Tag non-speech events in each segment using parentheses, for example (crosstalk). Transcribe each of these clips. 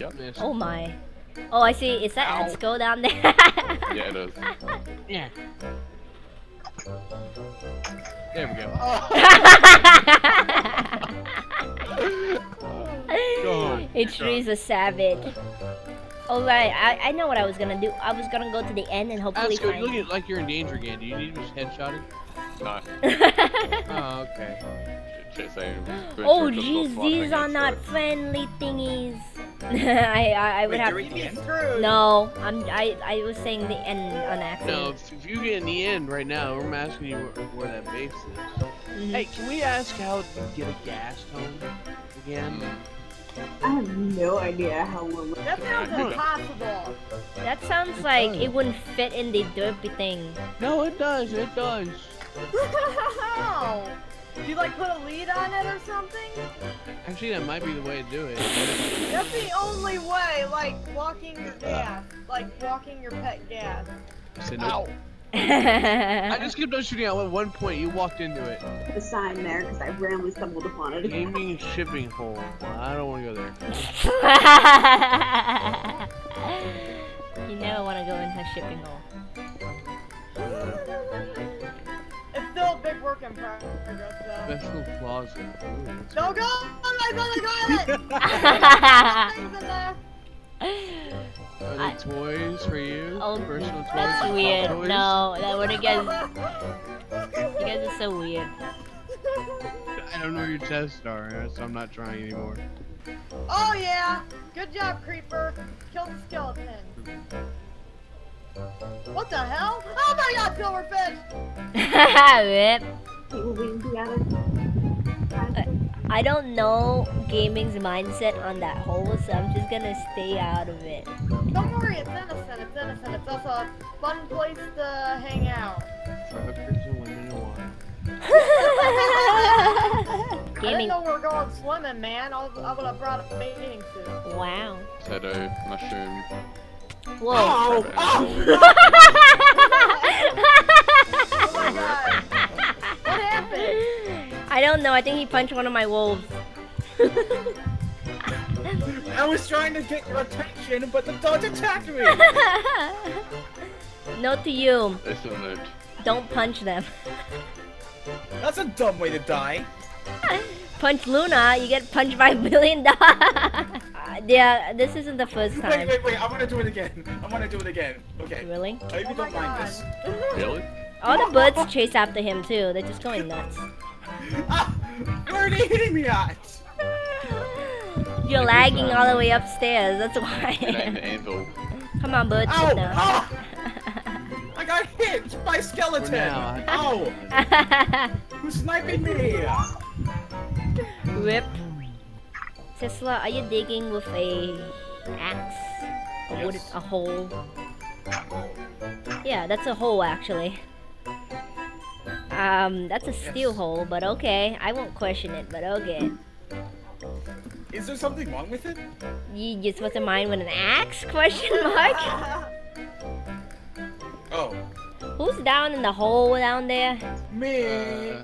No, Yep. Oh, oh my. Oh, I see. Is that Ow. Etsuko down there? (laughs) Yeah, it is. Yeah. There we go. Go. H3's a savage. Oh right, I, I know what I was gonna do. I was gonna go to the end and hopefully Let's. You find. look like you're in danger again. Do you need to just headshot No. (laughs) Oh, okay. Shit, same. oh Just jeez, these are not friendly thingies. (laughs) I, I I would Wait, have. you're the end? No, I'm I I was saying the end on No, accident. if, if you get in the end right now, I'm asking you where, where that base is. Mhm. Hey, can we ask how you get a gas tone again? Mm. I have no idea how long. That sounds impossible. That sounds like it wouldn't fit in the derpy thing. No, it does. It does. (laughs) How? Do you like put a lead on it or something? Actually, that might be the way to do it. That's the only way, like walking your ghast. Like walking your pet ghast. So, no- Ow! (laughs) I just kept on shooting out at one point. You walked into it. The sign there because I randomly stumbled upon it. Gaming shipping hole. Well, I don't want to go there. (laughs) you never want to go into a shipping hole. Work in progress though. Special closet. Ooh, that's Don't go on my toilet! Things in there. Are I- they toys for you? Oh, Personal toys? That's Pop weird. toys? No, that would you guys. You guys are so weird. I don't know where your tests are, so I'm not trying anymore. Oh yeah! Good job, creeper. Kill the skeleton. What the hell? Oh my god, silverfish! (laughs) Rip. People being together. I don't know gaming's mindset on that hole, so I'm just gonna stay out of it. Don't worry, it's innocent. It's innocent. It's also a fun place to hang out. For hookers and women in water. I didn't Gaming. know we were going swimming, man. I, was, I would have brought a bathing suit. Wow. Potato, mushroom. Whoa. Oh, oh. Oh. Oh, (laughs) oh my god. What happened? I don't know. I think he punched one of my wolves. (laughs) I was trying to get your attention, but the dogs attacked me. (laughs) Note to you: It's a note. don't punch them. That's a dumb way to die. Punch Luna, you get punched by a billion dollars. Yeah, this isn't the first time. wait, wait! wait, I want to do it again. I want to do it again. Okay. Really? I hope you Oh my don't mind god. this. Really? All the birds chase after him too. They're just going nuts. (laughs) Ah, where are they hitting me at? You're lagging all the way upstairs. That's It ain't the why. anvil. (laughs) Come on, birds. Ow! sit. Ah! (laughs) I got hit by For skeleton. now, Ow! Who's sniping me? Rip. Tesla, are you digging with a axe? A wood, Yes. a hole? Yeah, that's a hole actually. Um, that's a steel Yes. hole, but okay. I won't question it, but okay. Is there something wrong with it? You just supposed to mine with an axe? Question mark. (laughs) Oh, Who's down in the hole down there? me. Uh,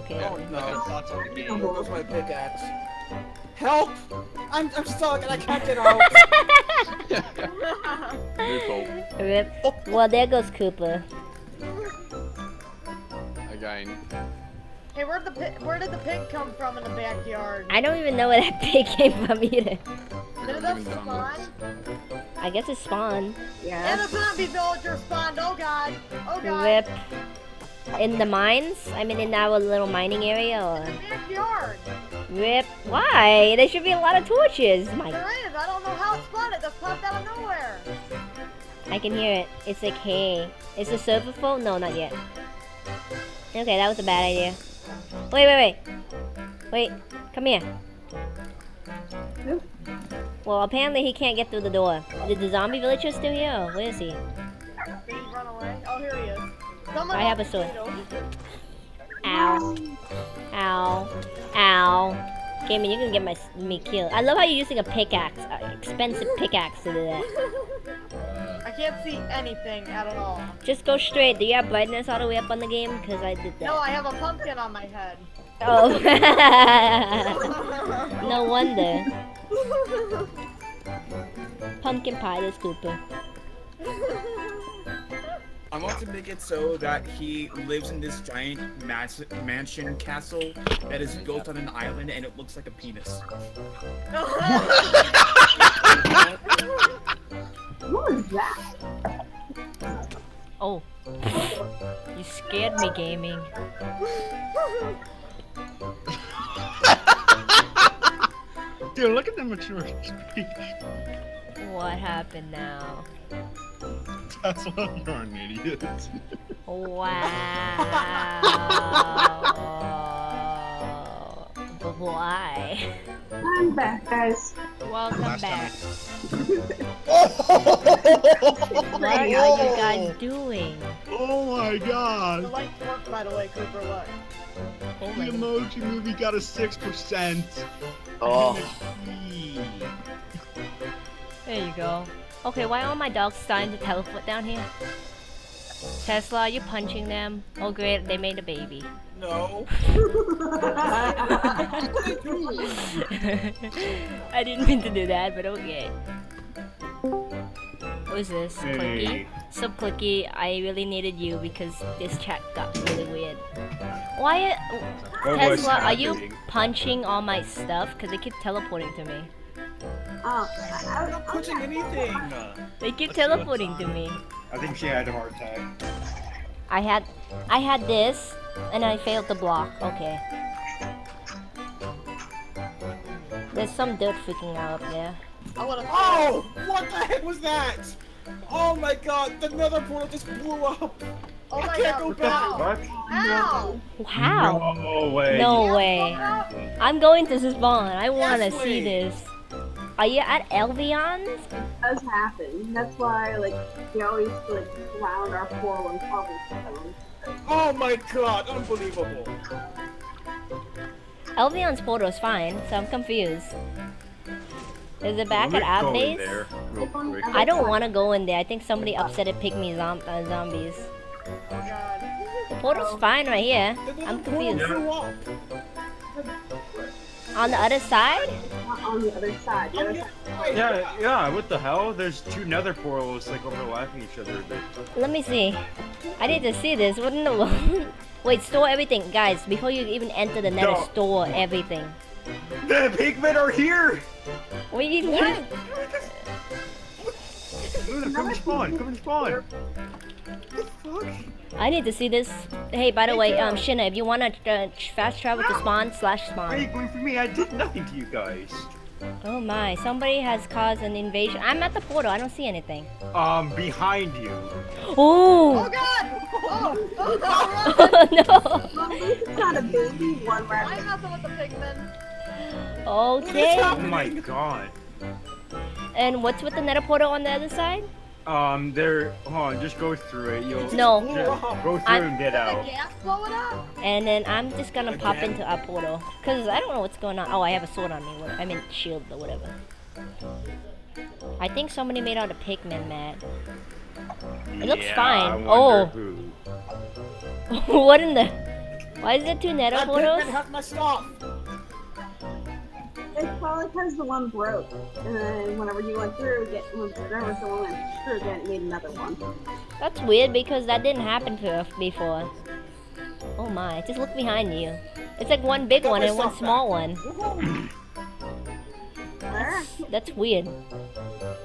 Okay. Oh no. There goes my pickaxe. Help! I'm, I'm stuck and I can't get out. Loophole. Rip. Well, there goes Cooper. Again. Hey, where'd the pig, where did the pig come from in the backyard? I don't even know where that pig (laughs) came from either. Did it spawn? I guess it spawn. Yeah. And a zombie villager spawned. Oh god. Oh god. Rip. In the mines? I mean, in our little mining area, or Backyard. Rip? Why? There should be a lot of torches. My, There is. I don't know how it spawned. It just popped out of nowhere. I can hear it. It's like, hey, is the server full? No, not yet. Okay, that was a bad idea. Wait, wait, wait, wait. Come here. Who? Well, apparently he can't get through the door. Did the zombie villager still here? Or where is he? Run away? Oh, here he is. Someone I have a sword. Ow. Ow. Ow. Gaming, you can get my me killed. I love how you're using a pickaxe, uh, expensive pickaxe to do that. (laughs) I can't see anything at all. Just go straight. Do you have brightness all the way up on the game? Because I did that. No, I have a pumpkin on my head. Oh. (laughs) no wonder. Pumpkin pie, this Cooper. (laughs) I want to make it so that he lives in this giant mas- mansion castle that is built on an island and it looks like a penis. What was that? Oh. You scared me, gaming. Dude, look at the maturity. What happened now? That's what you're an idiot. Wow. But why? I'm back, guys. Welcome Last back. Oh (laughs) What are you guys doing? Oh my God. The god. light work, by the way, Cooper. What? Oh The my emoji movie got a 6%. Oh. There you go. Okay, why are my dogs starting to teleport down here? Tesla, are you punching them? Oh great, they made a baby. No. (laughs) (laughs) I didn't mean to do that, but okay. What is this? Clicky? Hey. Sup Clicky, I really needed you because this chat got really weird. Why, What Tesla, are you punching all my stuff? Because they keep teleporting to me. Oh, I, I, I'm not punching anything. They keep Let's teleporting to me. I think she had a heart attack. I had, I had this, and I failed to block. Okay. There's some dirt freaking out up there. I would have. Oh! What the heck was that? Oh my god, the nether portal just blew up! Oh I my can't god. go back. What? Ow! How? No way. No way. I'm going to spawn. I want to Yes, see this. Are you at Elvion's? does happen. That's why, like, we always like round our portal and cobblestone. Oh my god, unbelievable. Elvion's portal is fine, so I'm confused. Is it back at our base? there. I don't want to go in there. I think somebody upset at pygmy zom- uh, zombies. Oh god. The portal's fine right here. The nether I'm portal confused. Blew up. On the other side? Not on the other side. The other side. Yeah, yeah, what the hell? There's two nether portals like overlapping each other a bit. Let me see. I need to see this. What in the world? Wait, store everything. Guys, before you even enter the nether, No. store everything. The pigmen are here! What you what? Luna, come and spawn, come and spawn! I need to see this. Hey, by the way, um, Shina, if you wanna uh, fast travel to spawn slash Why are you going for me? I did nothing to you guys. Oh my, somebody has caused an invasion. I'm at the portal. I don't see anything. Um, behind you. Ooh! Oh god! Oh, oh, Oh no! Well, at least it's not a baby one where I'm messing with the pigmen. Okay. Oh my god. And what's with the nether portal on the other side? Um, there. Hold on, just go through it. You'll No. go through I'm- and get out. gas? And then I'm just gonna pop into our portal. Cause I don't know what's going on. Oh, I have a sword on me. what- I mean shield or whatever. I think somebody made all the pigmen mad. It looks Yeah, fine. I Oh. who. (laughs) what in the? Why is there two nether That portals? Pigman has my stuff. it's probably because the one broke. And then whenever you went through, get whenever someone went through again, it made another one. That's weird because that didn't happen to before. Oh my! Just look behind you. It's like one big one and one small one. Where? That's weird.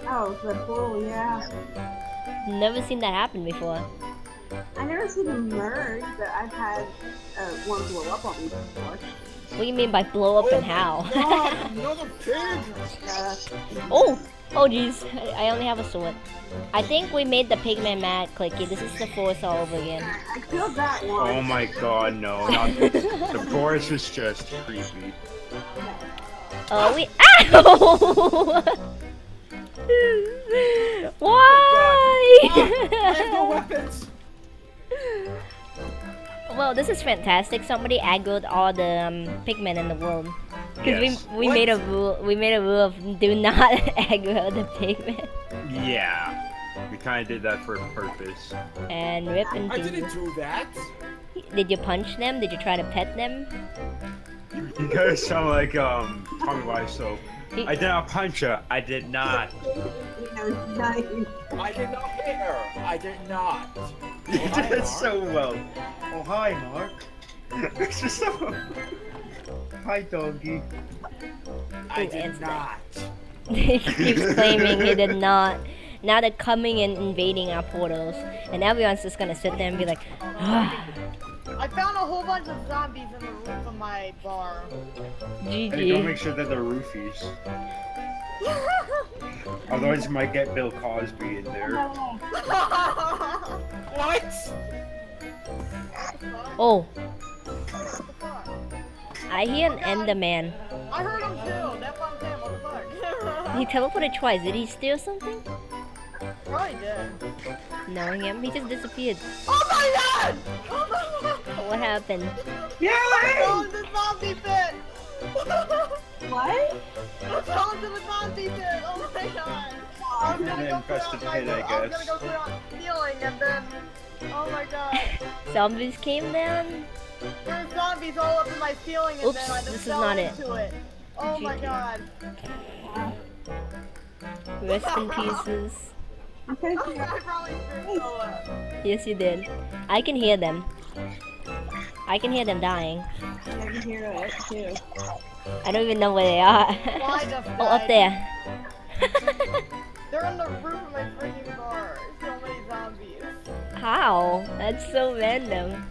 Oh, the portal, yeah. Never seen that happen before. I never seen them merge, but I've had uh, one blow up on me before. What do you mean by blow up Oh and how? Oh god, another pig. (laughs) Oh! Oh jeez, I I only have a sword. I think we made the pigman mad, Clicky. This is the force all over again. I killed that one. Oh my god, no. Not (laughs) the forest is just creepy. Oh, we- OW! (laughs) Oh oh, I have no Why? weapons. Well, this is fantastic. Somebody aggroed all the um, pigmen in the world. Cause Yes. we we What? made a rule. We made a rule of do not (laughs) aggro the pigmen Yeah. We kind of did that for a purpose. and rip and I didn't do that. Did you punch them? Did you try to pet them? You guys sound like, um, Tommy Wiseau. I did not punch her. I did not. Nice. I did not hit her. I did not. (laughs) You did so well. Oh hi, Mark. It's just so. Hi, doggy. I did not. (laughs) he keeps claiming he did not. Now they're coming and invading our portals, and everyone's just gonna sit there and be like, ah, I found a whole bunch of zombies in the roof of my bar. And you gotta GG. make sure that they're roofies. (laughs) Otherwise, you might get Bill Cosby in there. (laughs) Oh, I hear an Enderman. I heard him too. That's what I'm saying. What the fuck? He teleported twice. Did he steal something? Probably did. Knowing him, he just disappeared. Oh my god! Oh my god! What happened? Oh, the zombie pit! What? I fell into the zombie pit! Oh my god! I was gonna go clear out infested my, pit, I I was guess. gonna go clear out the ceiling and then... Oh my god. (laughs) Zombies came down. There were zombies all up in my ceiling and Oops, then I just this is fell not it. into it. Oh my god. Rest in pieces. Okay. (laughs) I probably screwed so up. Yes, you did. I can hear them. I can hear them dying. I can hear it too. I don't even know where they are. Why the (laughs) oh, up there. They're in the roof How? That's so random.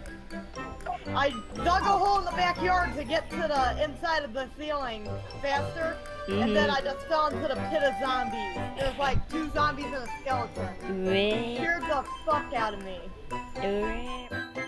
I dug a hole in the backyard to get to the inside of the ceiling faster, and then Mhm. I just fell into the pit of zombies. There's like two zombies and a skeleton. Rip, Scared the fuck out of me. rip.